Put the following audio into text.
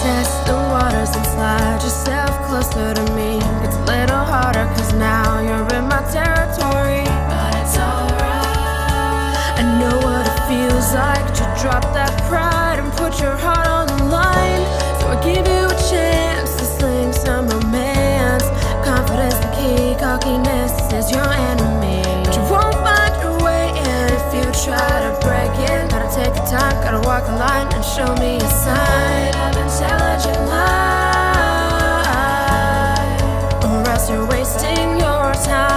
Test the waters and slide yourself closer to me. It's a little harder cause now you're in my territory. But it's alright. I know what it feels like to drop that pride and put your heart on the line. So I give you a chance to sling some romance. Confidence the key, cockiness is your enemy. But you won't find your way in if you try to break in. Gotta take the time, gotta walk the line and show me a sign. you're wasting your time.